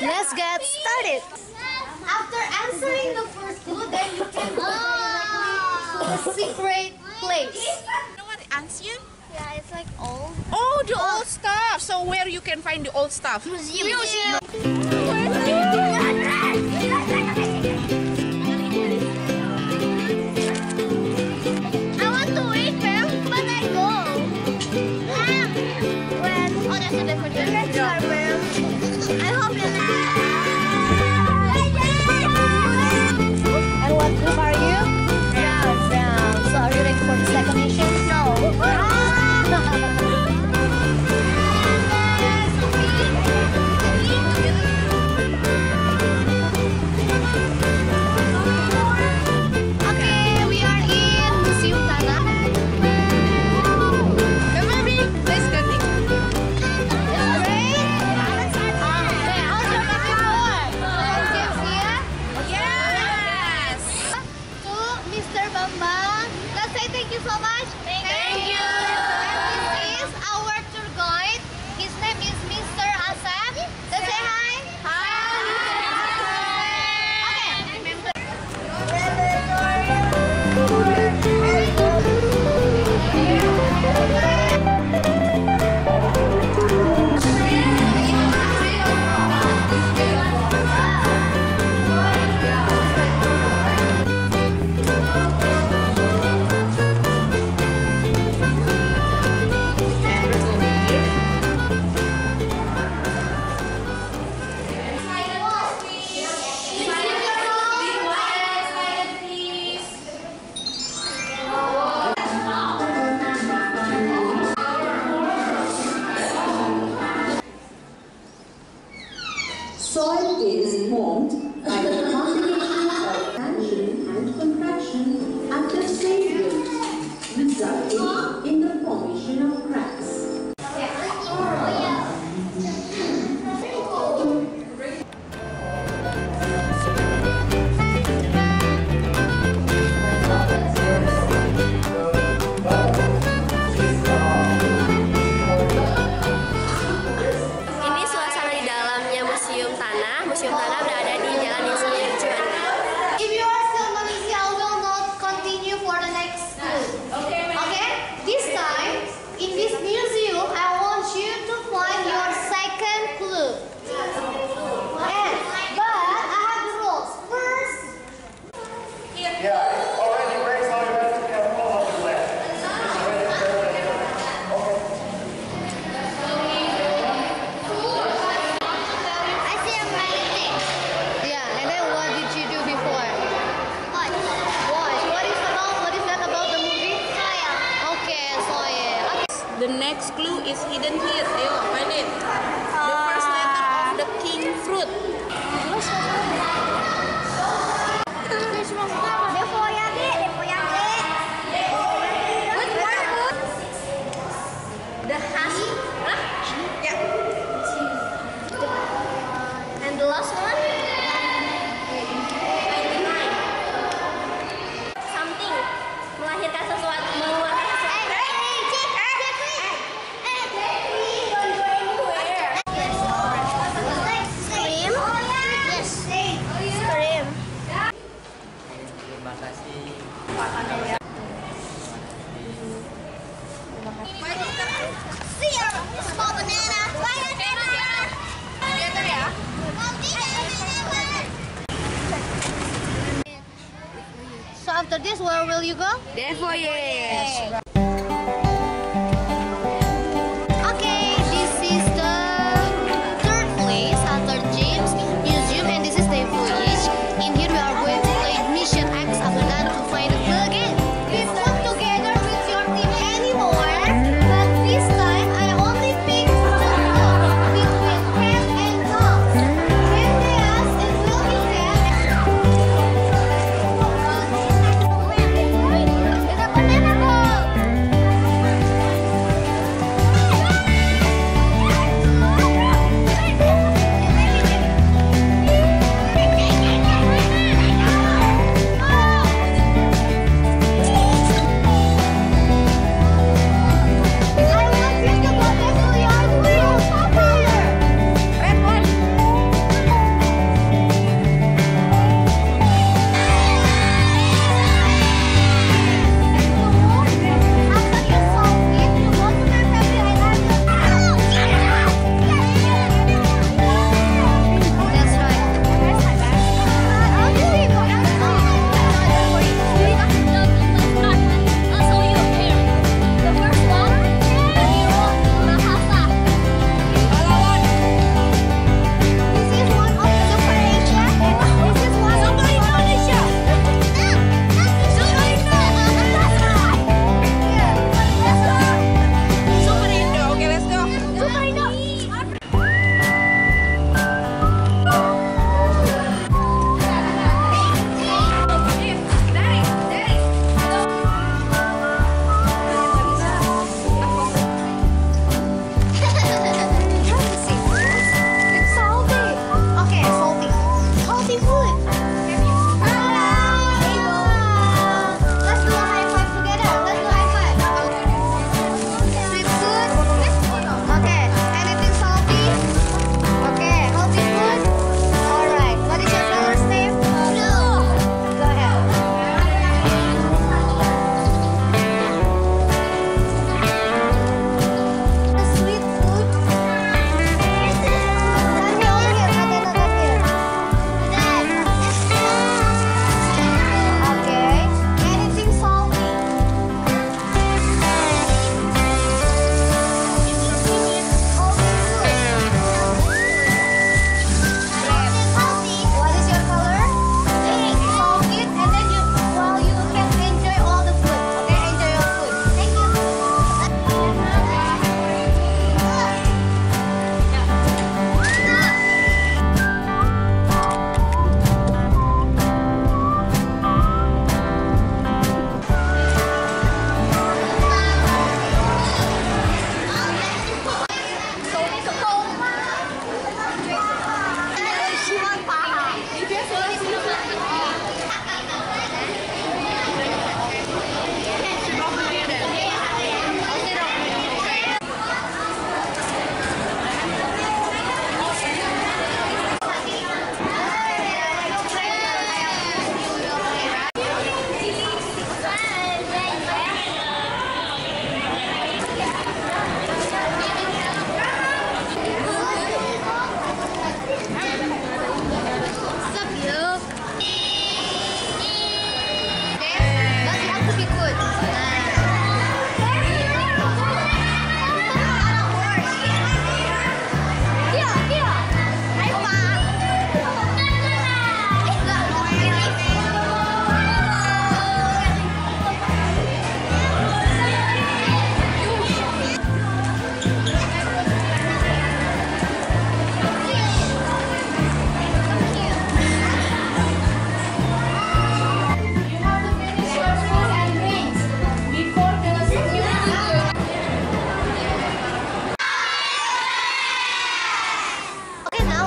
Let's get started. After answering the first clue, then you can go to the ah. secret place. You know what ancient? Yeah, it's like old. Oh, the old, old stuff. So where you can find the old stuff? Museum. Museum. Museum. Tanah. Museum Tanah berada di Jalan Insinyur Juanda. If you are still Malaysia, I will not continue for the next clue. Okay. Okay. This time, in this museum, I want you to find your second clue. And, but I have the rules. First, I see a magnetic. Yeah, and then what did you do before? What? What? What is about? What is that about the movie? Soil. Okay, soil. Okay. The next clue is hidden here. Ayo, find it. The first letter of the king fruit. After this, where will you go? Devo yes. Okay,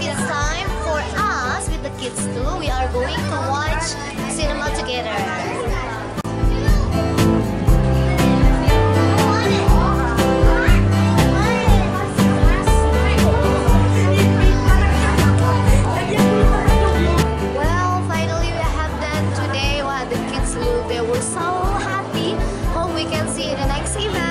it's time for us with the kids too. We are going to watch cinema together. They were so happy. Hope we can see in the next event.